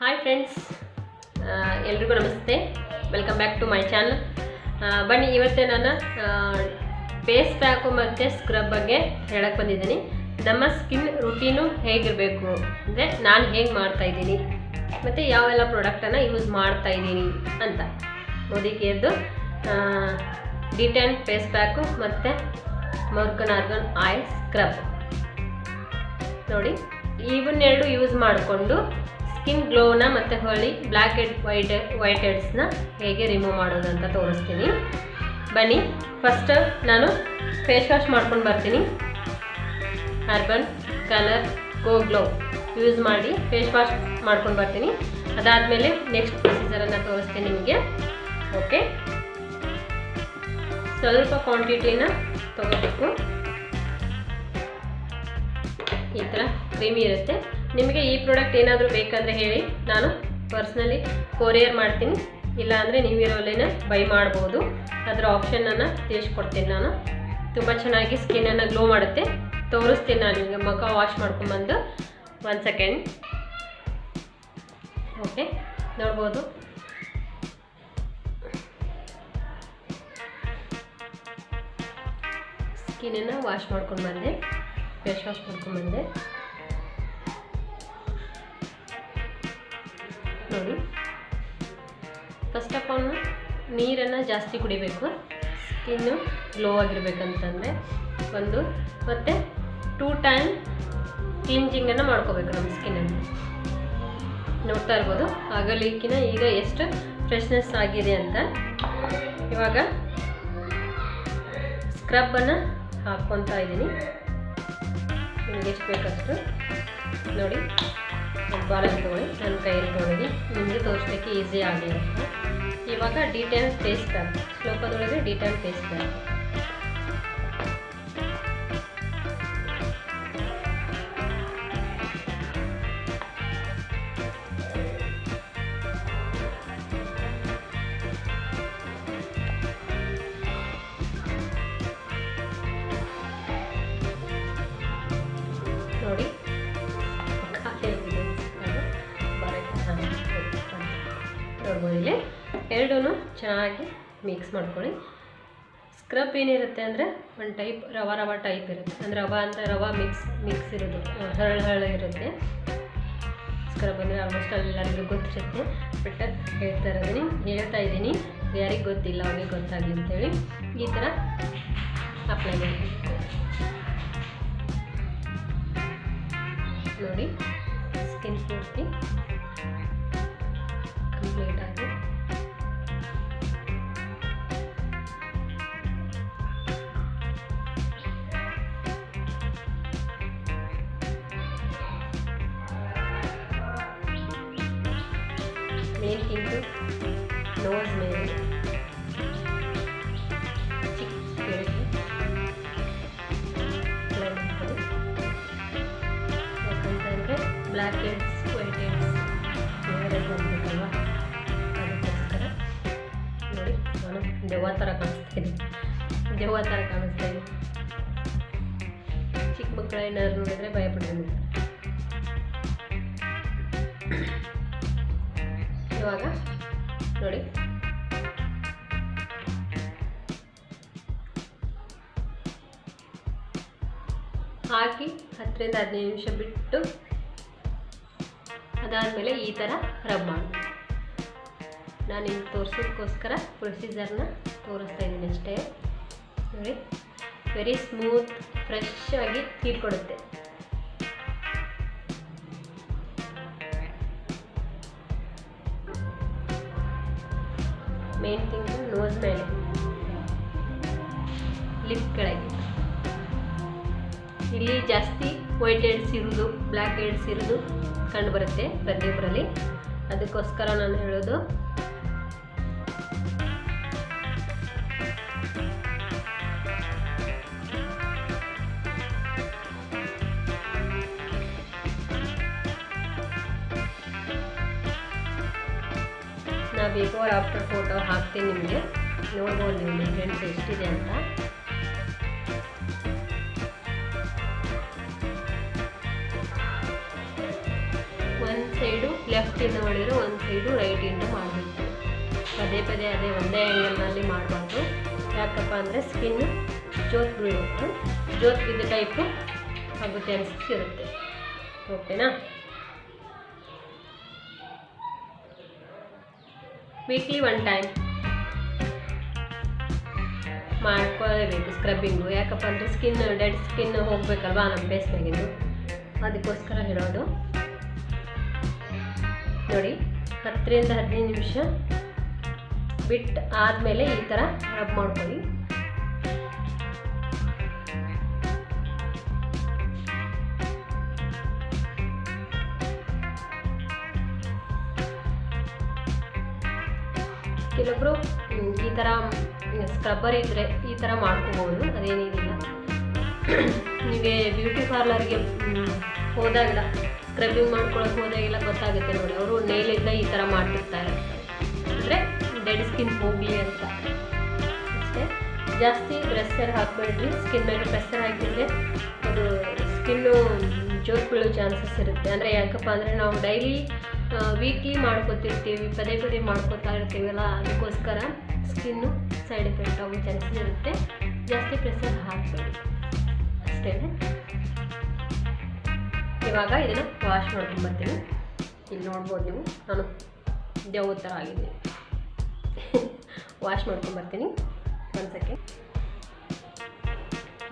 Hi friends ಎಲ್ರಿಗೂ ನಮಸ್ತೆ. Welcome back to my channel ಬನ್ನಿ, ಇವತ್ತೇ ನಾನು ಫೇಸ್ ಪ್ಯಾಕು ಮತ್ತು ಸ್ಕ್ರಬ್ ಬಗ್ಗೆ ಹೇಳಕ್ಕೆ ಬಂದಿದ್ದೀನಿ. ನಮ್ಮ ಸ್ಕಿನ್ ರುಟೀನು ಹೇಗಿರಬೇಕು? ಅಂದರೆ ನಾನು ಹೇಗೆ ಮಾಡ್ತಾಯಿದ್ದೀನಿ ಮತ್ತು ಯಾವೆಲ್ಲ ಪ್ರಾಡಕ್ಟನ್ನು ಯೂಸ್ ಮಾಡ್ತಾಯಿದ್ದೀನಿ ಅಂತ. ಮೋದಿಕೆಯದ್ದು ಡಿಟೆನ್ ಫೇಸ್ ಪ್ಯಾಕು ಮತ್ತು ಮರ್ಕನ್ ಆರ್ಗನ್ ಆಯಿಲ್ ಸ್ಕ್ರಬ್ ನೋಡಿ, ಇವನ್ನೆರಡು ಯೂಸ್ ಮಾಡಿಕೊಂಡು ಸ್ಕಿನ್ ಗ್ಲೋನ ಮತ್ತು ಹೊಳಿ ಬ್ಲ್ಯಾಕ್ ಹೆಡ್ ವೈಟ್ ವೈಟ್ ಹೆಡ್ಸ್ನ ಹೇಗೆ ರಿಮೂವ್ ಮಾಡೋದು ಅಂತ ತೋರಿಸ್ತೀನಿ. ಬನ್ನಿ ಫಸ್ಟ್ ನಾನು ಫೇಸ್ ವಾಶ್ ಮಾಡ್ಕೊಂಡು ಬರ್ತೀನಿ. Urban colour go glow use ಮಾಡಿ ಫೇಸ್ ವಾಶ್ ಮಾಡ್ಕೊಂಡು ಬರ್ತೀನಿ. ಅದಾದಮೇಲೆ ನೆಕ್ಸ್ಟ್ ಪ್ರೊಸೀಜರನ್ನು ತೋರಿಸ್ತೀನಿ ನಿಮಗೆ. ಓಕೆ ಸ್ವಲ್ಪ ಕ್ವಾಂಟಿಟಿನ ತಗೋಬೇಕು. ಈ ಥರ ಕ್ರೀಮಿ ಇರುತ್ತೆ. ನಿಮಗೆ ಈ ಪ್ರಾಡಕ್ಟ್ ಏನಾದರೂ ಬೇಕಂದರೆ ಹೇಳಿ. ನಾನು ಪರ್ಸ್ನಲಿ ಕೊರಿಯರ್ ಮಾಡ್ತೀನಿ. ಇಲ್ಲ ಅಂದರೆ ನೀವು ಇರೋಲ್ಲೇನ ಬೈ ಮಾಡ್ಬೋದು. ಅದರ ಆಪ್ಷನನ್ನು ತಿಳಿಸ್ಕೊಡ್ತೀನಿ ನಾನು. ತುಂಬ ಚೆನ್ನಾಗಿ ಸ್ಕಿನ್ನನ್ನು ಗ್ಲೋ ಮಾಡುತ್ತೆ. ತೋರಿಸ್ತೀನಿ ನಾನು ನಿಮಗೆ. ಮುಖ ವಾಶ್ ಮಾಡ್ಕೊಂಬಂದು. ಒಂದು ಸೆಕೆಂಡ್ ಓಕೆ ನೋಡ್ಬೋದು. ಸ್ಕಿನ್ನನ್ನು ವಾಶ್ ಮಾಡ್ಕೊಂಡು ಬಂದೆ ಫೇಸ್ ವಾಶ್ ಮಾಡ್ಕೊಂಡು ಬಂದೆ ನೋಡಿ ಫಸ್ಟ್ ಆಫ್ ಆಲ್ ನೀರನ್ನು ಜಾಸ್ತಿ ಕುಡಿಬೇಕು. ಸ್ಕಿನ್ನು ಗ್ಲೋ ಆಗಿರ್ಬೇಕಂತಂದರೆ ಒಂದು. ಮತ್ತು ಟೂ ಟೈಮ್ ಕ್ಲಿನ್ಜಿಂಗನ್ನು ಮಾಡ್ಕೋಬೇಕು ನಮ್ಮ ಸ್ಕಿನ್ನನ್ನು ನೋಡ್ತಾ ಇರ್ಬೋದು. ಆಗಲಿಕ್ಕಿನ ಈಗ ಎಷ್ಟು ಫ್ರೆಶ್ನೆಸ್ ಆಗಿದೆ ಅಂತ. ಇವಾಗ ಸ್ಕ್ರಬ್ಬನ್ನು ಹಾಕ್ಕೊತಾ ಇದ್ದೀನಿ. ನಿಮಗೆ ಎಷ್ಟು ಬೇಕಷ್ಟು ನೋಡಿ ಬಾಲನ್ನು ತೊಗೊಳ್ಳಿ ನನ್ನ ಕೈಯಲ್ಲಿ ತೊಗೊಳ್ಳಿ ನಿಮಗೆ ತೋರಿಸ್ಲಿಕ್ಕೆ ಈಸಿ ಆಗಲಿ ಅಂತ ಇವಾಗ ಡಿಟೇಲ್ ಫೇಸ್ ಪ್ಯಾಕ್ ಶ್ಲೋಕದೊಳಗೆ ಡಿಟೇಲ್ ಫೇಸ್ ಪ್ಯಾಕ್ ಇಲ್ಲಿ ಎರಡೂ ಚೆನ್ನಾಗಿ ಮಿಕ್ಸ್ ಮಾಡ್ಕೊಳ್ಳಿ. ಸ್ಕ್ರಬ್ ಏನಿರುತ್ತೆ ಅಂದರೆ ಒಂದು ಟೈಪ್ ರವ ರವ ಟೈಪ್ ಇರುತ್ತೆ. ಅಂದರೆ ರವ ಅಂದರೆ ರವ ಮಿಕ್ಸ್ ಮಿಕ್ಸ್ ಇರೋದು. ಹರಳು ಹರಳು ಇರುತ್ತೆ ಸ್ಕ್ರಬ್ ಅಂದರೆ ಆಲ್ಮೋಸ್ಟ್ ಎಲ್ಲರಿಗೂ ಗೊತ್ತಿರುತ್ತೆ. ಬಟ್ ಹೇಳ್ತಾ ಇರೋದೀನಿ, ಹೇಳ್ತಾ ಇದ್ದೀನಿ. ಯಾರಿಗೆ ಗೊತ್ತಿಲ್ಲ, ಅವ್ರಿಗೆ ಗೊತ್ತಾಗಲಿ ಅಂತೇಳಿ. ಈ ಥರ ಅಪ್ಲೈ ಮಾಡಿ ನೋಡಿ ಸ್ಕಿನ್ ಪೂರ್ತಿ ಮೇಲ್ ತಿಂದು ನೋಸ್ ಮೇಲೆ ಚಿಕ್ಕ ಕೆಳಗೆ apply ಮಾಡ್ಕೊಳ್ಳಿ ಯಾಕಂತಂದರೆ ಬ್ಲ್ಯಾಕ್ ಹೆಡ್ಸ್ ವೈಟ್ ಹೆಡ್ಸ್ ಬೇರೆ ಬಂದ್ಬಿಟ್ಟಲ್ವ ಅದಕ್ಕೋಸ್ಕರ ನೋಡಿ ನಾನು ದೆವ್ವ ಥರ ಕಾಣಿಸ್ತಾ ಇದ್ದೀನಿ ದೆವ್ವ ಥರ ಕಾಣಿಸ್ತಾ ಇದೆ ಚಿಕ್ಕ ಮಕ್ಕಳ ಏನಾದ್ರು ನೋಡಿದರೆ ಭಯಪಡ್ತೀನಿ ಇವಾಗ ನೋಡಿ. ಹಾಕಿ ಹತ್ತರಿಂದ ಹದಿನೈದು ನಿಮಿಷ ಬಿಟ್ಟು ಅದಾದಮೇಲೆ ಈ ಥರ ರಬ್ ಮಾಡಿ. ನಾನು ಇಲ್ಲಿ ತೋರಿಸೋದಕ್ಕೋಸ್ಕರ ಪ್ರೊಸೀಜರ್ನ ತೋರಿಸ್ತಾ ಇದ್ದೀನಿ ಅಷ್ಟೇ. ನೋಡಿ ವೆರಿ ಸ್ಮೂತ್ ಫ್ರೆಶ್ ಆಗಿ ಫೀಲ್ ಮೇನ್ ಥಿಂಗು ನೋಸ್ ಮೇಲೆ. ಲಿಪ್ ಕೆಳಗೆ. ಇಲ್ಲಿ ಜಾಸ್ತಿ ವೈಟ್ ಹೆಡ್ಸ್ ಇರೋದು ಬ್ಲ್ಯಾಕ್ ಹೆಡ್ಸ್ ಇರೋದು ಕಂಡುಬರುತ್ತೆ ಪ್ರತಿಯೊಬ್ಬರಲ್ಲಿ ಅದಕ್ಕೋಸ್ಕರ ನಾನು ಹೇಳೋದು ಬಿಫೋರ್ ಆಫ್ಟರ್ ಫೋಟೋ ಹಾಕ್ತೀನಿ ನಿಮಗೆ. ನೋಡ್ಬೋದು ನೀವು ಡಿಫ್ರೆನ್ಸ್ ಎಷ್ಟಿದೆ ಅಂತ. ಒಂದು ಸೈಡು ಲೆಫ್ಟ್ ಲೆಫ್ಟಿಂದ ಮಾಡಿದರೆ ಒಂದು ಸೈಡು ರೈಟಿಂದ ಮಾಡಬೇಕು. ಪದೇ ಪದೇ ಅದೇ ಒಂದೇ ಆ್ಯಂಗಲ್ನಲ್ಲಿ ಮಾಡಬಾರ್ದು. ಯಾಕಪ್ಪ ಅಂದರೆ ಸ್ಕಿನ್ ಜೋತ್ ಬೀಳುತ್ತೆ. ಜೋತ್ ಇದು ಟೈಪು ಆಗೋ ಅನಿಸ್ತಿರುತ್ತೆ ಓಕೆನಾ ವೀಕ್ಲಿ ಒನ್ ಟೈಮ್ ಮಾಡ್ಕೊಳ್ಳೇಬೇಕು ಸ್ಕ್ರಬ್ಬಿಂಗು ಯಾಕಪ್ಪ ಅಂದರೆ ಸ್ಕಿನ್ ಡೆಡ್ ಸ್ಕಿನ್ ಹೋಗಬೇಕಲ್ವಾ ನಮ್ಮ ಫೇಸ್ನಾಗಿಂದು ಅದಕ್ಕೋಸ್ಕರ ಹೇಳೋದು. ನೋಡಿ, ಹತ್ತರಿಂದ ಹದಿನೈದು ನಿಮಿಷ ಬಿಟ್ಟು ಆದಮೇಲೆ ಈ ಥರ ರಬ್ ಮಾಡ್ಕೊಳ್ಳಿ. ಕೆಲವೊಬ್ಬರು ಈ ಥರ ಸ್ಕ್ರಬ್ಬರ್ ಇದ್ದರೆ ಈ ಥರ ಮಾಡ್ಕೋಬೋದು ಅದೇನಿದಿಲ್ಲ ನಿಮಗೆ ಬ್ಯೂಟಿ ಪಾರ್ಲರ್ಗೆ ಹೋದಾಗೆಲ್ಲ ಸ್ಕ್ರಬ್ಬಿಂಗ್ ಮಾಡ್ಕೊಳಕ್ಕೆ ಹೋದಾಗೆಲ್ಲ ಗೊತ್ತಾಗುತ್ತೆ ನೋಡಿ, ಅವರು ನೇಲಿಂದ ಈ ಥರ ಮಾಡ್ತಿರ್ತಾರೆ. ಅಂದರೆ ಡೆಡ್ ಸ್ಕಿನ್ ಹೋಗಲಿ ಅಂತ. ಅಷ್ಟೇ. ಜಾಸ್ತಿ ಪ್ರೆಸ್ಸರ್ ಹಾಕಬೇಡ್ರಿ ಸ್ಕಿನ್ ಮೇಲೆ ಪ್ರೆಸ್ಸರ್ ಹಾಕಿದರೆ ಅದು ಸ್ಕಿನ್ನು ಜೋರು ಬೀಳೋ ಚಾನ್ಸಸ್ ಇರುತ್ತೆ. ಅಂದರೆ ಯಾಕಪ್ಪ ಅಂದರೆ ನಾವು ಡೈಲಿ ವೀಕ್ಲಿ ಮಾಡ್ಕೊತಿರ್ತೀವಿ, ಪದೇ ಪದೇ ಮಾಡ್ಕೊತಾ ಇರ್ತೀವಲ್ಲ, ಅದಕ್ಕೋಸ್ಕರ ಸ್ಕಿನ್ನು ಸೈಡ್ ಎಫೆಕ್ಟ್ ಆಗೋ ಚಾನ್ಸಸ್ ಇರುತ್ತೆ ಜಾಸ್ತಿ ಪ್ರೆಸರ್ ಹಾಕಬೇಡಿ. ಅಷ್ಟೇ ಇವಾಗ ಇದನ್ನು ವಾಶ್ ಮಾಡ್ಕೊಂಬರ್ತೀನಿ ಇಲ್ಲಿ ನೋಡ್ಬೋದು ನೀವು, ನಾನು ದೇವ್ ಥರ ಆಗಿದೆ. ವಾಶ್ ಮಾಡ್ಕೊಂಬರ್ತೀನಿ ಒಂದು ಸೆಕೆಂಡ್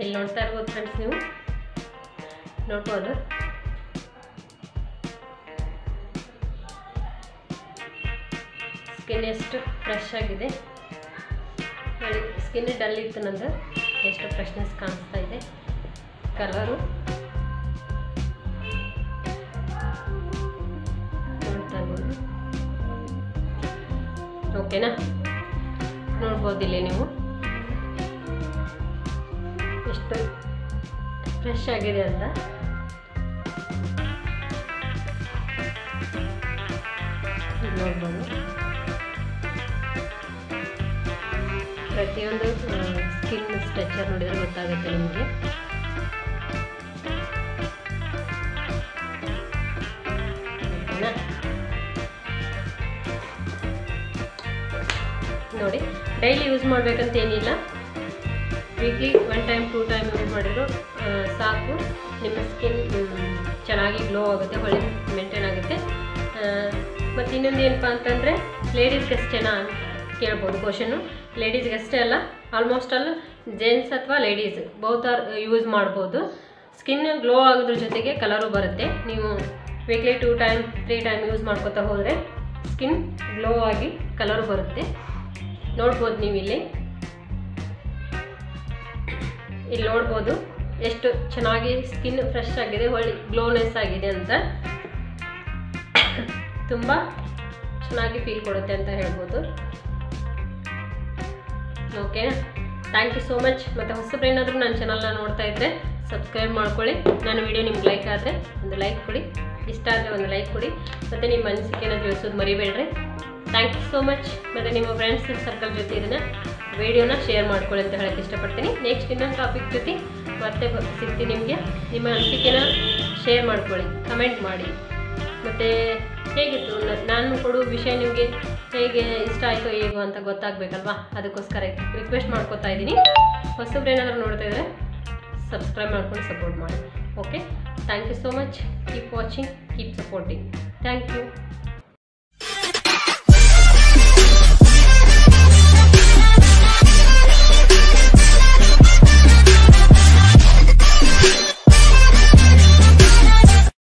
ಇಲ್ಲಿ ನೋಡ್ತಾ ಇರ್ಬೋದು ಫ್ರೆಂಡ್ಸ್ ನೀವು. ನೋಡ್ಬೋದು. ಸ್ಕಿನ್ ಎಷ್ಟು ಫ್ರೆಶ್ ಆಗಿದೆ. ಹೇಳಿ, ಸ್ಕಿನ್ ಡಲ್ ಇತ್ತು ನಂದು. ಎಷ್ಟು ಫ್ರೆಶ್ನೆಸ್ ಕಾಣಿಸ್ತಾ ಇದೆ. ಕಲರು. ಓಕೆನಾ? ಇಲ್ಲಿ ನೀವು. ಎಷ್ಟು ಫ್ರೆಶ್ ಆಗಿದೆ ಅಂತ. ನೋಡ್ಬೋದು. ಪ್ರತಿಯೊಂದು ಸ್ಕಿನ್ ಸ್ಟ್ರೆಚರ್ ನೋಡಿದರೆ ಗೊತ್ತಾಗುತ್ತೆ ನಿಮಗೆ. ನೋಡಿ ಡೈಲಿ ಯೂಸ್ ಮಾಡಬೇಕಂತ ಏನಿಲ್ಲ. Weekly one time two time use ಮಾಡಿದ್ರು ಸಾಕು. ನಿಮ್ಮ ಸ್ಕಿನ್ ಚೆನ್ನಾಗಿ ಗ್ಲೋ ಆಗುತ್ತೆ, ಹೊಳೆ ಮೇಂಟೈನ್ ಆಗುತ್ತೆ. ಮತ್ತು ಇನ್ನೊಂದು ಏನಪ್ಪ ಅಂತಂದರೆ ಲೇಡೀಸ್ಗೆ ಅಷ್ಟೇನಾ ಕೇಳ್ಬೋದು ಕ್ವಶನು ಲೇಡೀಸ್ಗೆ ಅಷ್ಟೇ ಅಲ್ಲ ಆಲ್ಮೋಸ್ಟ್ ಆಲ್ ಜೆಂಟ್ಸ್ ಅಥವಾ ಲೇಡೀಸ್ ಬಹುತ ಯೂಸ್ ಮಾಡ್ಬೋದು. ಸ್ಕಿನ್ ಗ್ಲೋ ಆಗೋದ್ರ ಜೊತೆಗೆ ಕಲರು ಬರುತ್ತೆ. ನೀವು weekly two time three time use ಮಾಡ್ಕೋತಾ ಹೋದರೆ ಸ್ಕಿನ್ ಗ್ಲೋ ಆಗಿ ಕಲರು ಬರುತ್ತೆ. ನೋಡ್ಬೋದು ನೀವು ಇಲ್ಲಿ. ಇಲ್ಲಿ ನೋಡ್ಬೋದು ಎಷ್ಟು ಚೆನ್ನಾಗಿ ಸ್ಕಿನ್ ಫ್ರೆಶ್ ಆಗಿದೆ, ಒಳ್ಳೆ ಗ್ಲೋನೆಸ್ ಆಗಿದೆ ಅಂತ. ತುಂಬ ಚೆನ್ನಾಗಿ ಫೀಲ್ ಕೊಡುತ್ತೆ ಅಂತ ಹೇಳ್ಬೋದು. Okay? Thank you so much ಮತ್ತು ಹೊಸಬ್ರೇನಾದರೂ ನನ್ನ ಚಾನಲ್ನ ನೋಡ್ತಾ ಇದ್ದರೆ ಸಬ್ಸ್ಕ್ರೈಬ್ ಮಾಡ್ಕೊಳ್ಳಿ. ನನ್ನ ವಿಡಿಯೋ ನಿಮ್ಗೆ ಲೈಕ್ ಆದರೆ ಒಂದು ಲೈಕ್ ಕೊಡಿ. ಇಷ್ಟ ಆದರೆ ಒಂದು ಲೈಕ್ ಕೊಡಿ. ಮತ್ತು ನಿಮ್ಮ ಅನಿಸಿಕೆನ ತಿಳಿಸೋದು ಮರಿಬೇಡ್ರಿ. ಥ್ಯಾಂಕ್ ಯು ಸೋ ಮಚ್ ಮತ್ತು ನಿಮ್ಮ ಫ್ರೆಂಡ್ಸ್ ಸರ್ಕಲ್ ಜೊತೆ ಇದನ್ನು ವಿಡಿಯೋನ ಶೇರ್ ಮಾಡ್ಕೊಳ್ಳಿ ಅಂತ ಹೇಳೋಕ್ಕೆ ಇಷ್ಟಪಡ್ತೀನಿ. ನೆಕ್ಸ್ಟ್ ಇನ್ನೊಂದು ಟಾಪಿಕ್ ಜೊತೆ ಮತ್ತೆ ಸಿಗ್ತೀನಿ ನಿಮಗೆ. ನಿಮ್ಮ ಅನಿಸಿಕೆನ ಶೇರ್ ಮಾಡ್ಕೊಳ್ಳಿ. ಕಮೆಂಟ್ ಮಾಡಿ. ಮತ್ತು ಹೇಗಿತ್ತು? ನಾನು ಕೊಡುವ ವಿಷಯ ನಿಮಗೆ ಹೇಗೆ, ಇಷ್ಟ ಆಯಿತು ಹೇಗೋ ಅಂತ ಗೊತ್ತಾಗಬೇಕಲ್ವಾ? ಅದಕ್ಕೋಸ್ಕರ ರಿಕ್ವೆಸ್ಟ್ ಮಾಡ್ಕೋತಾ ಇದ್ದೀನಿ. ಹೊಸಬ್ರು ಏನಾದರೂ ನೋಡ್ತಾ ಇದ್ದರೆ ಸಬ್ಸ್ಕ್ರೈಬ್ ಮಾಡ್ಕೊಂಡು ಸಪೋರ್ಟ್ ಮಾಡಿ. Okay thank you so much keep watching keep supporting thank you